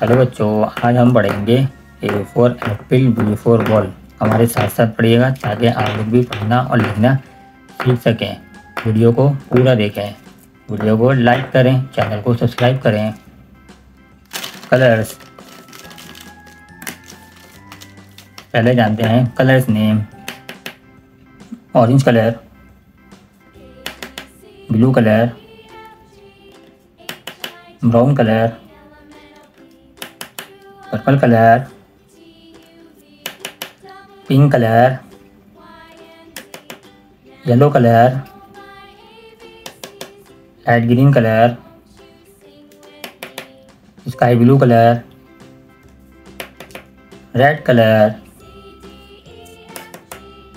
Hello बच्चों, आज हम पढ़ेंगे A for apple B for ball हमारे साथ साथ पढ़िएगा, ताकि आप लोग भी पढ़ना और लिखना सीख सकें। वीडियो को पूरा देखें। वीडियो को लाइक करें, चैनल को सब्सक्राइब करें। कलर्स। पहले जानते हैं colours name. Orange colour. Blue colour. Brown colour. Purple colour, pink colour, yellow colour, light green colour, sky blue colour, red colour,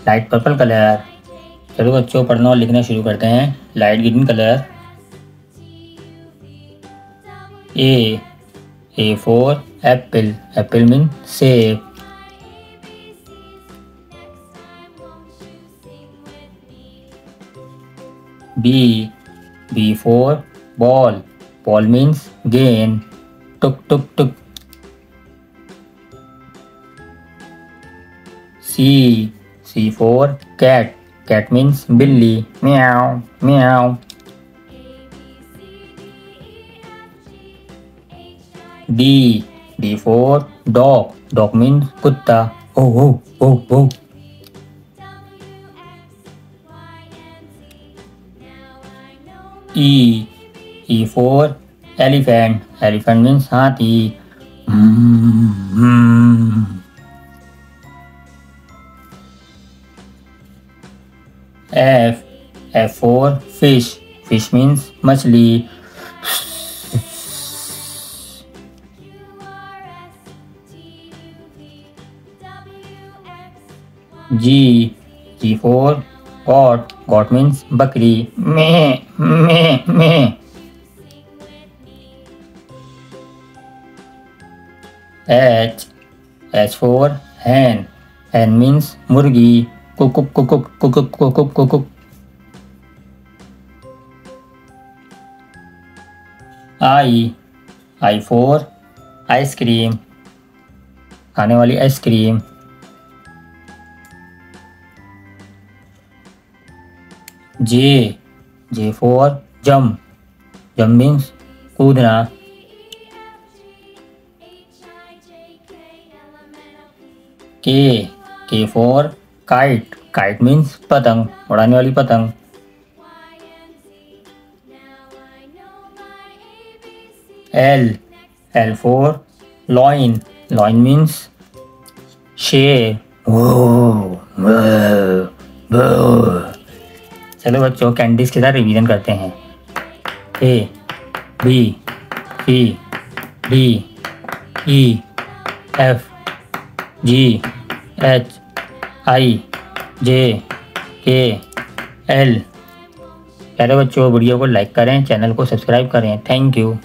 light purple colour. चलो बच्चों, पढ़ना और लिखना शुरू करते हैं। Light green colour. A A for apple apple mean save. B b for ball. Ball means gain. Tuk tuk tuk. C c for cat. Cat means billy. Meow meow. D D for dog dog means कुत्ता O O O O E E for elephant elephant means हाथी F F for fish fish means मछली G G for goat goat means बकरी। में में में। H H for hen. Hen means मुर्गी। कुकुक कुकुक कुकुक कुकुक कुकुक। I I for ice cream खाने वाली ice cream J J for jump jump means कूदना K K for kite kite means पतंग उड़ाने वाली पतंग L L for loin loin means शेर चलो बच्चों कैंडीज के साथ रिवीजन करते हैं। A B C D E F G H I J K L प्यारे बच्चों वीडियो को लाइक करें चैनल को सब्सक्राइब करें। Thank you